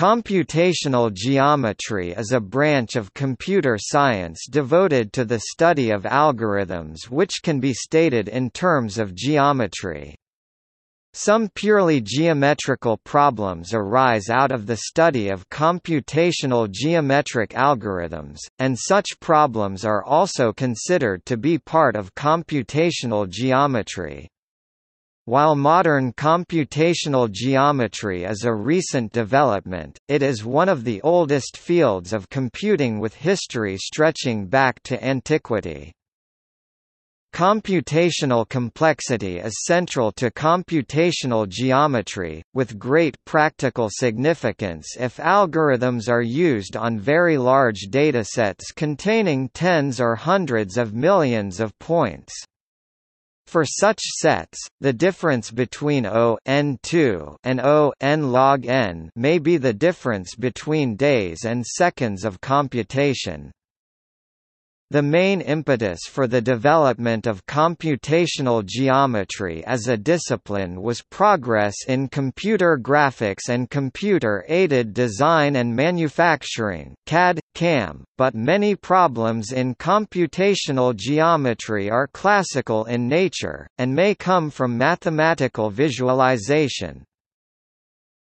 Computational geometry is a branch of computer science devoted to the study of algorithms which can be stated in terms of geometry. Some purely geometrical problems arise out of the study of computational geometric algorithms, and such problems are also considered to be part of computational geometry. While modern computational geometry is a recent development, it is one of the oldest fields of computing with history stretching back to antiquity. Computational complexity is central to computational geometry, with great practical significance if algorithms are used on very large datasets containing tens or hundreds of millions of points. For such sets, the difference between O n2 and O n log n may be the difference between days and seconds of computation. The main impetus for the development of computational geometry as a discipline was progress in computer graphics and computer-aided design and manufacturing CAD, CAM, but many problems in computational geometry are classical in nature, and may come from mathematical visualization,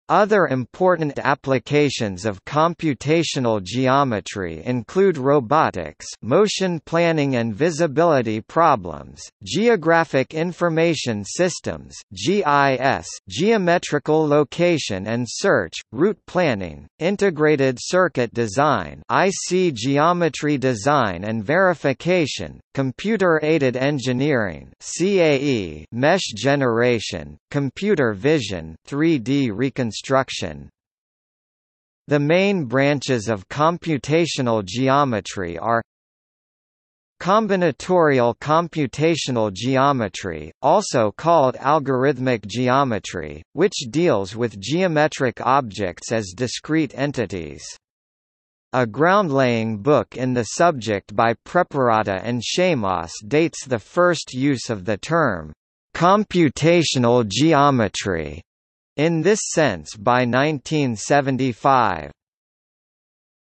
other important applications of computational geometry include robotics motion planning and visibility problems, geographic information systems GIS, geometrical location and search, route planning, integrated circuit design IC geometry design and verification, computer-aided engineering CAE, mesh generation, computer vision 3D reconstruction. The main branches of computational geometry are Combinatorial computational geometry, also called algorithmic geometry, which deals with geometric objects as discrete entities. A groundlaying book in the subject by Preparata and Shamos dates the first use of the term, computational geometry, in this sense by 1975.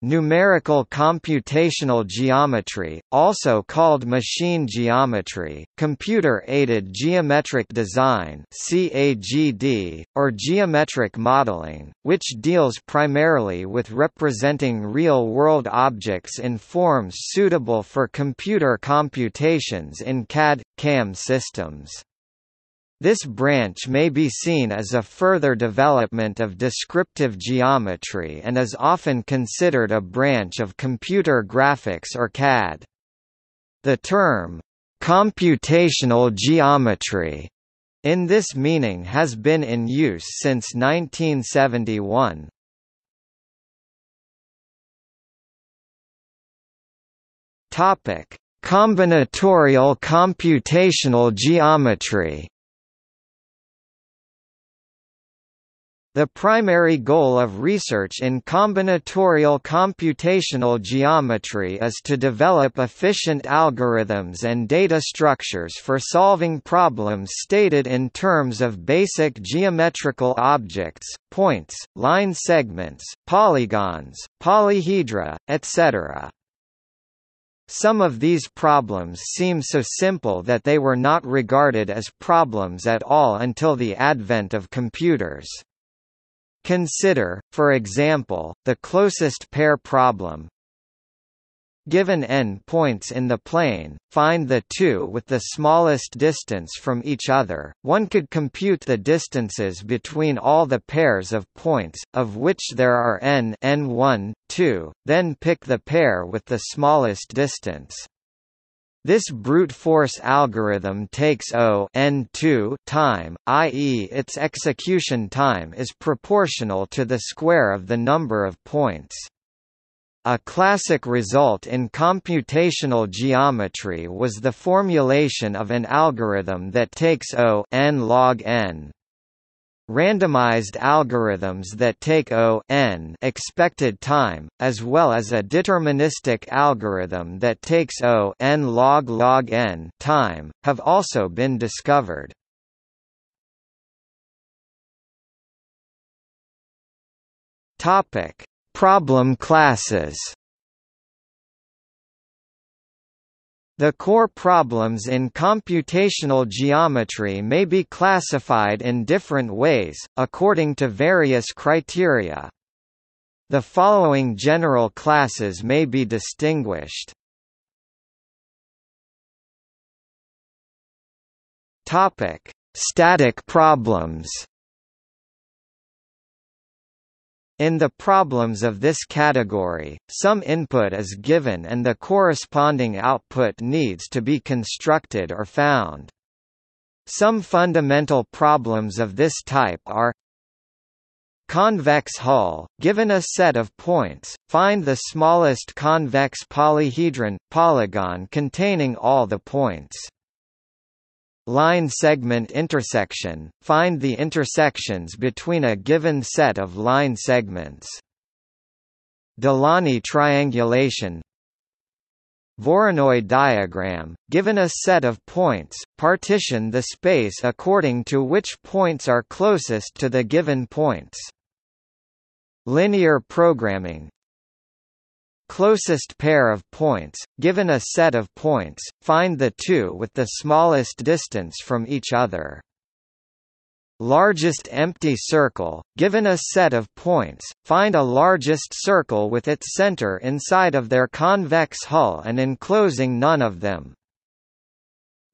Numerical computational geometry, also called machine geometry, computer-aided geometric design (CAGD), or geometric modeling, which deals primarily with representing real-world objects in forms suitable for computer computations in CAD/CAM systems. This branch may be seen as a further development of descriptive geometry and is often considered a branch of computer graphics or CAD. The term, computational geometry, in this meaning has been in use since 1971. Topic: Combinatorial computational geometry The primary goal of research in combinatorial computational geometry is to develop efficient algorithms and data structures for solving problems stated in terms of basic geometrical objects, points, line segments, polygons, polyhedra, etc. Some of these problems seem so simple that they were not regarded as problems at all until the advent of computers. Consider, for example, the closest pair problem. Given n points in the plane, find the two with the smallest distance from each other. One could compute the distances between all the pairs of points, of which there are n n1, 2, then pick the pair with the smallest distance. This brute force algorithm takes O n2 time, i.e. its execution time is proportional to the square of the number of points. A classic result in computational geometry was the formulation of an algorithm that takes O n log n randomized algorithms that take O n expected time, as well as a deterministic algorithm that takes O n log log n time, have also been discovered. Topic: Problem classes. The core problems in computational geometry may be classified in different ways, according to various criteria. The following general classes may be distinguished. Static problems. In the problems of this category, some input is given and the corresponding output needs to be constructed or found. Some fundamental problems of this type are Convex hull, given a set of points, find the smallest convex polyhedron, polygon containing all the points. Line segment intersection – Find the intersections between a given set of line segments. Delaunay triangulation Voronoi diagram – Given a set of points, partition the space according to which points are closest to the given points. Linear programming closest pair of points, given a set of points, find the two with the smallest distance from each other. Largest empty circle, given a set of points, find a largest circle with its center inside of their convex hull and enclosing none of them.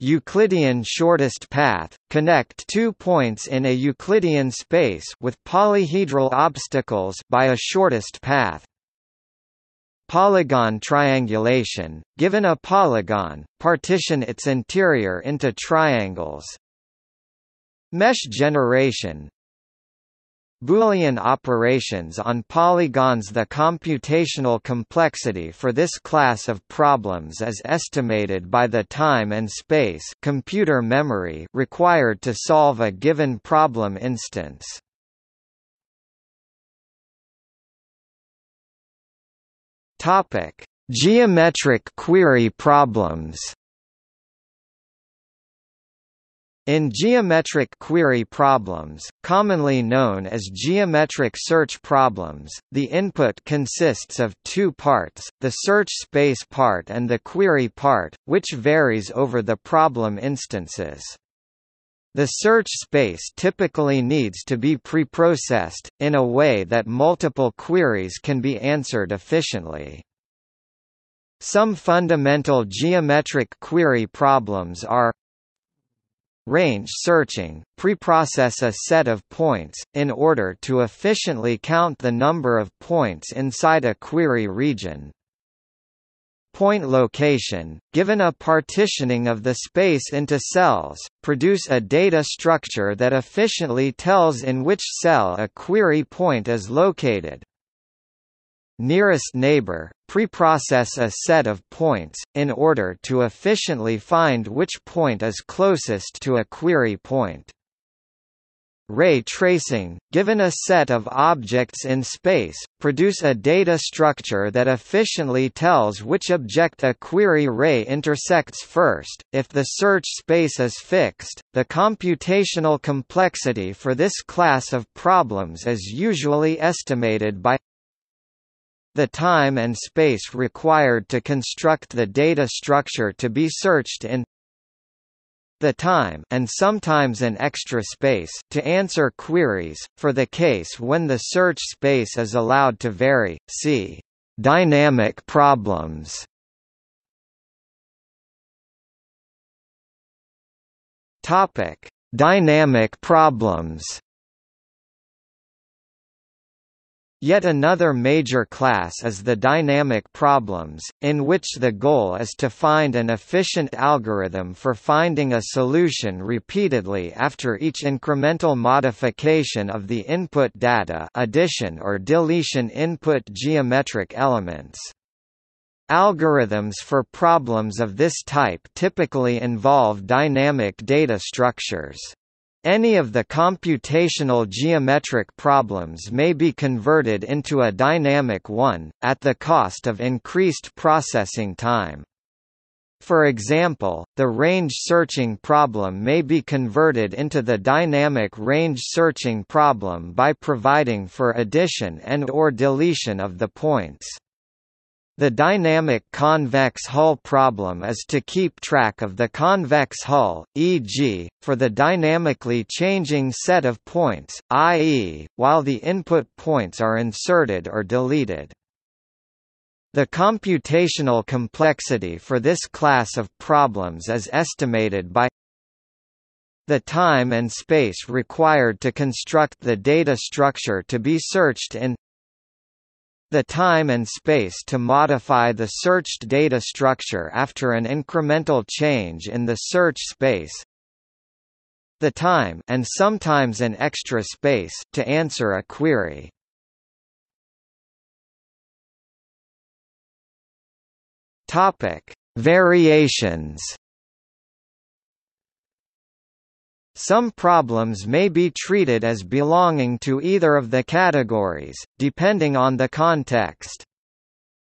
Euclidean shortest path, connect two points in a Euclidean space with polyhedral obstacles by a shortest path. Polygon triangulation, given a polygon, partition its interior into triangles. Mesh generation Boolean operations on polygons The computational complexity for this class of problems is estimated by the time and space computer memory required to solve a given problem instance. Topic: Geometric query problems. In geometric query problems, commonly known as geometric search problems, the input consists of two parts, the search space part and the query part, which varies over the problem instances. The search space typically needs to be preprocessed, in a way that multiple queries can be answered efficiently. Some fundamental geometric query problems are Range searching – preprocess a set of points, in order to efficiently count the number of points inside a query region point location, given a partitioning of the space into cells, produce a data structure that efficiently tells in which cell a query point is located. Nearest neighbor, preprocess a set of points, in order to efficiently find which point is closest to a query point. Ray tracing, given a set of objects in space, produce a data structure that efficiently tells which object a query ray intersects first. If the search space is fixed, the computational complexity for this class of problems is usually estimated by the time and space required to construct the data structure to be searched in the time and sometimes an extra space to answer queries, for the case when the search space is allowed to vary, see dynamic problems. Topic: Dynamic problems. Yet another major class is the dynamic problems, in which the goal is to find an efficient algorithm for finding a solution repeatedly after each incremental modification of the input data addition or deletion input geometric elements. Algorithms for problems of this type typically involve dynamic data structures. Any of the computational geometric problems may be converted into a dynamic one, at the cost of increased processing time. For example, the range searching problem may be converted into the dynamic range searching problem by providing for addition and or deletion of the points. The dynamic convex hull problem is to keep track of the convex hull, e.g., for the dynamically changing set of points, i.e., while the input points are inserted or deleted. The computational complexity for this class of problems is estimated by the time and space required to construct the data structure to be searched in the time and space to modify the searched data structure after an incremental change in the search space the time and sometimes an extra space to answer a query. Topic: Variations. Some problems may be treated as belonging to either of the categories, depending on the context.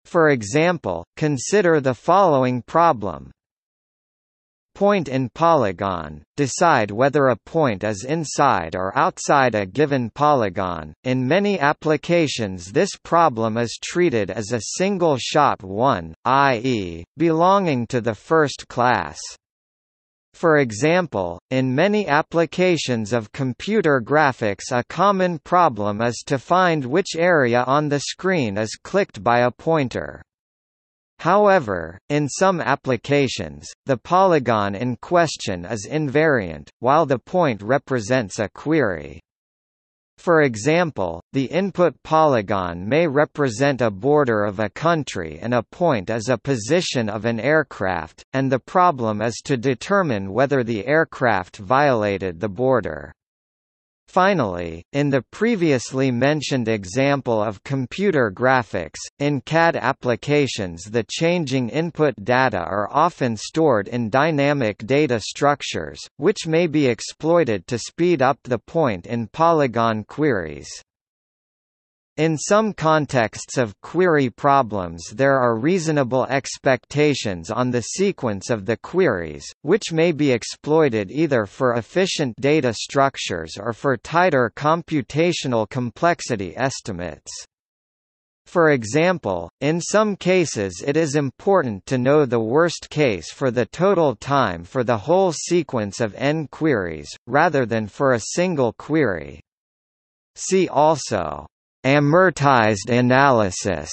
For example, consider the following problem Point in polygon, decide whether a point is inside or outside a given polygon. In many applications this problem is treated as a single-shot one, i.e., belonging to the first class. For example, in many applications of computer graphics a common problem is to find which area on the screen is clicked by a pointer. However, in some applications, the polygon in question is invariant, while the point represents a query. For example, the input polygon may represent a border of a country and a point as a position of an aircraft, and the problem is to determine whether the aircraft violated the border. Finally, in the previously mentioned example of computer graphics, in CAD applications the changing input data are often stored in dynamic data structures, which may be exploited to speed up the point in polygon queries. In some contexts of query problems there are reasonable expectations on the sequence of the queries, which may be exploited either for efficient data structures or for tighter computational complexity estimates. For example, in some cases it is important to know the worst case for the total time for the whole sequence of n queries, rather than for a single query. See also Amortized analysis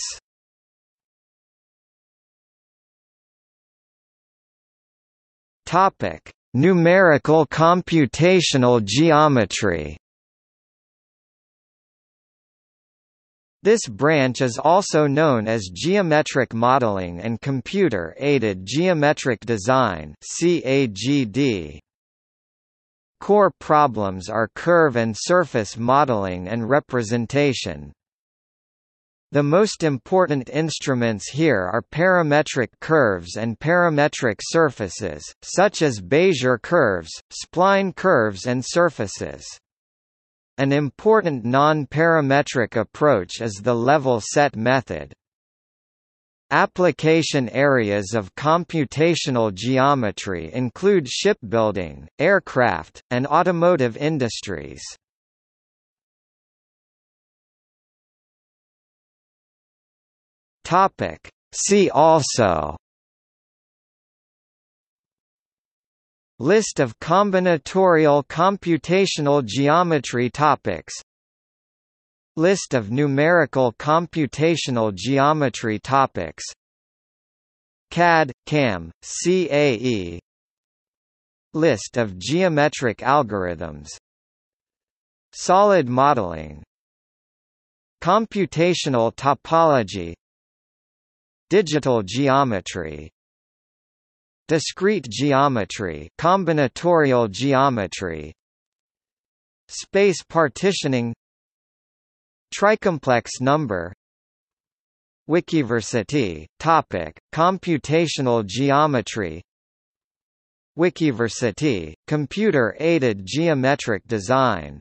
Topic: Numerical computational geometry. This branch is also known as geometric modeling and computer-aided geometric design (CAGD). Core problems are curve and surface modeling and representation. The most important instruments here are parametric curves and parametric surfaces, such as Bézier curves, spline curves and surfaces. An important non-parametric approach is the level set method. Application areas of computational geometry include shipbuilding, aircraft, and automotive industries. Topic. See also List of combinatorial computational geometry topics List of numerical computational geometry topics. CAD, CAM, CAE List of geometric algorithms. Solid modeling. Computational topology. Digital geometry. Discrete geometry combinatorial geometry. Space partitioning Tricomplex number Wikiversity, topic, computational geometry Wikiversity, computer-aided geometric design